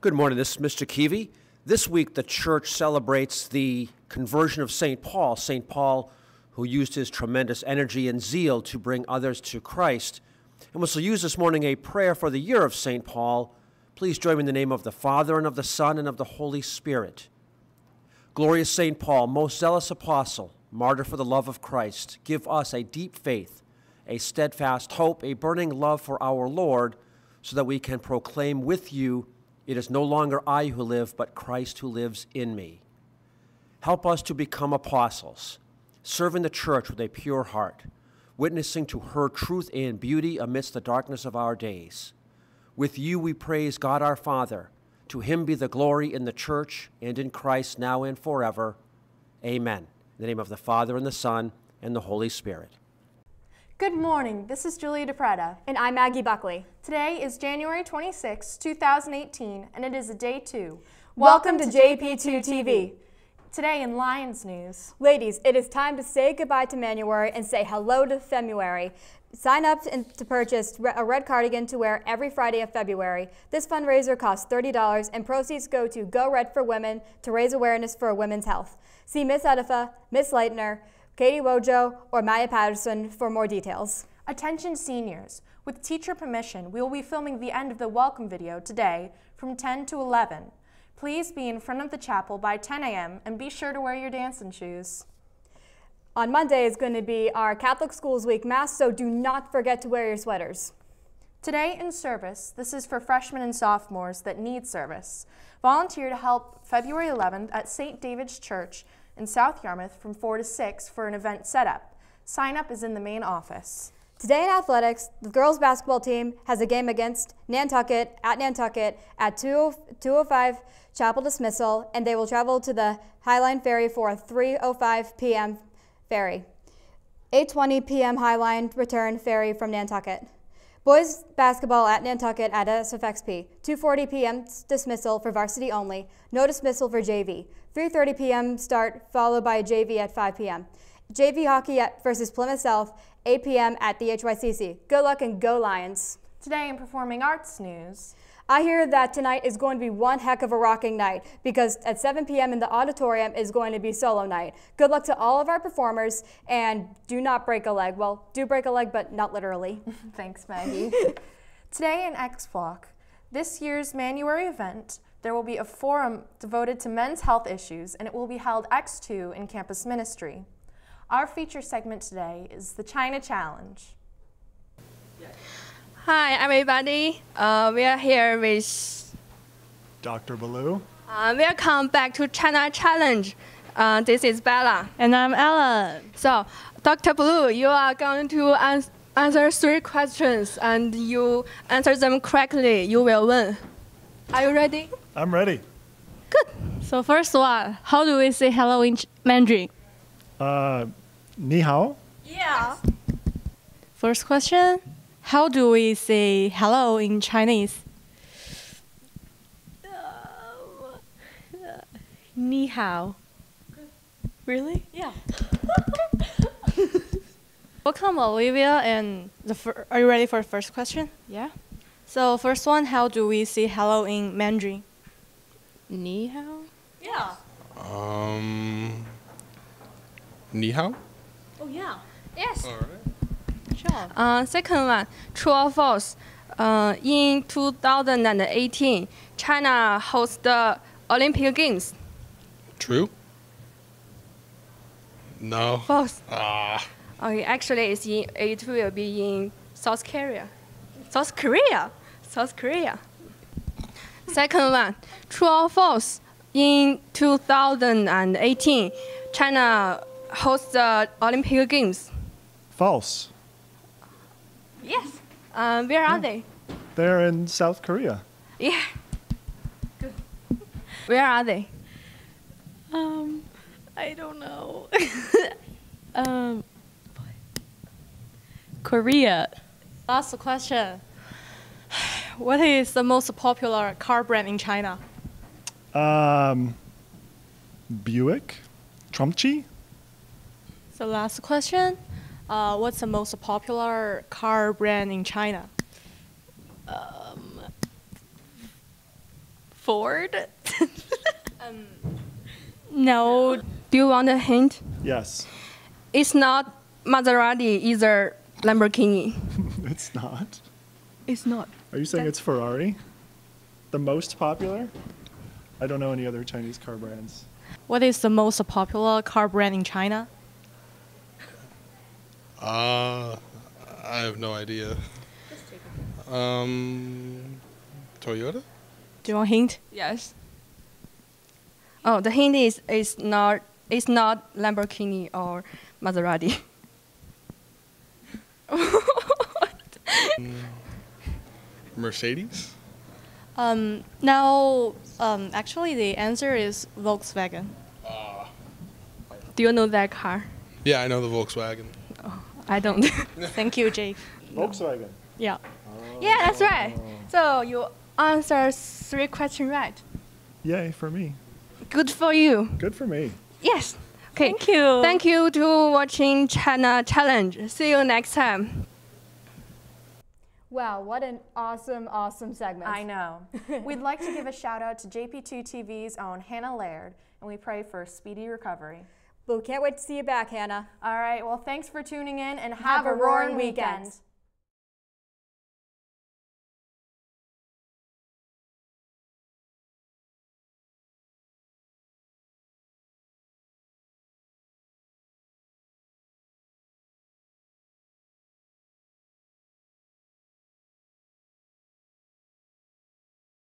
Good morning. This is Mr. Keevy. This week, the church celebrates the conversion of St. Paul. St. Paul, who used his tremendous energy and zeal to bring others to Christ. And we'll use this morning a prayer for the year of St. Paul. Please join me in the name of the Father, and of the Son, and of the Holy Spirit. Glorious St. Paul, most zealous apostle, martyr for the love of Christ, give us a deep faith, a steadfast hope, a burning love for our Lord, so that we can proclaim with you it is no longer I who live, but Christ who lives in me. Help us to become apostles, serving the church with a pure heart, witnessing to her truth and beauty amidst the darkness of our days. With you we praise God our Father. To him be the glory in the church and in Christ now and forever. Amen. In the name of the Father, and the Son, and the Holy Spirit. Good morning. This is Julia DePreta. And I'm Maggie Buckley. Today is January 26, 2018, and it is a day two. Welcome, Welcome to, to JP2 TV. Today in Lions News. Ladies, it is time to say goodbye to Manuary and say hello to February. Sign up to purchase a red cardigan to wear every Friday of February. This fundraiser costs $30 and proceeds go to Go Red for Women to raise awareness for women's health. See Miss Edifa, Miss Leitner, Katie Wojo, or Maya Patterson for more details. Attention seniors, with teacher permission, we will be filming the end of the welcome video today from 10 to 11. Please be in front of the chapel by 10 a.m. and be sure to wear your dancing shoes. On Monday is going to be our Catholic Schools Week Mass, so do not forget to wear your sweaters. Today in service, this is for freshmen and sophomores that need service. Volunteer to help February 11th at St. David's Church in South Yarmouth from 4 to 6 for an event setup. Sign up is in the main office. Today in athletics, the girls basketball team has a game against Nantucket at Nantucket at 2.05 chapel dismissal, and they will travel to the Hy-Line Ferry for a 3.05 p.m. ferry. 8.20 p.m. Hy-Line return ferry from Nantucket. Boys basketball at Nantucket at SFXP. 2.40 p.m. dismissal for varsity only. No dismissal for JV. 3.30 p.m. start followed by JV at 5 p.m. JV hockey at versus Plymouth South, 8 p.m. at the HYCC. Good luck and go Lions. Today in Performing Arts News. I hear that tonight is going to be one heck of a rocking night because at 7 p.m. in the auditorium is going to be solo night. Good luck to all of our performers and do not break a leg. Well, do break a leg, but not literally. Thanks, Maggie. Today in X-Flock, this year's Manuary event, there will be a forum devoted to men's health issues and it will be held X2 in campus ministry. Our feature segment today is the China Challenge. Hi, everybody. Uh, we are here with Dr. Baloo. Uh, welcome back to China Challenge. Uh, this is Bella. And I'm Ella. So, Dr. Blue, you are going to ans answer three questions and you answer them correctly, you will win. Are you ready? I'm ready. Good. So first one, how do we say hello in Mandarin? Uh, ni hao. Yeah. First question, how do we say hello in Chinese? Ni hao. Really? Yeah. Welcome, Olivia. And the are you ready for the first question? Yeah. So first one, how do we say hello in Mandarin? Ni hao? Yeah. Um, ni hao? Oh, yeah. Yes. All right. Sure. Uh, second one, true or false? Uh, in 2018, China hosts the Olympic Games. True? No. False. Ah. Okay, actually, it's in, it will be in South Korea. South Korea. South Korea. Second one, true or false? In 2018, China hosts the Olympic Games. False. Yes. Um, where are they? They're in South Korea. Yeah. Good. Where are they? Um, I don't know. um, Korea. Last question. What is the most popular car brand in China? Um, Buick, Trumpchi. So last question. Uh, what's the most popular car brand in China? Um, Ford. No, Do you want a hint? Yes. It's not Maserati, either Lamborghini. it's not. It's not. Are you saying it's Ferrari? The most popular? I don't know any other Chinese car brands. what is the most popular car brand in China? Uh, I have no idea. Um, Toyota? Do you want a hint? Yes. Oh, the hint is it's not it's not Lamborghini or Maserati. Mercedes? Um, now, um, actually, the answer is Volkswagen. Do you know that car? Yeah, I know the Volkswagen. I don't. Thank you, Jake. Volkswagen. Yeah. Oh. yeah, that's right. So you answer three questions right. Yay for me. Good for you. Good for me. Yes. Okay. Thank you. Thank you to watching China Challenge. See you next time. Wow, what an awesome, awesome segment. I know. We'd like to give a shout out to JP2 TV's own Hannah Laird, and we pray for a speedy recovery. But we can't wait to see you back, Hannah. All right, well, thanks for tuning in and have, Have a roaring roaring weekend. weekend.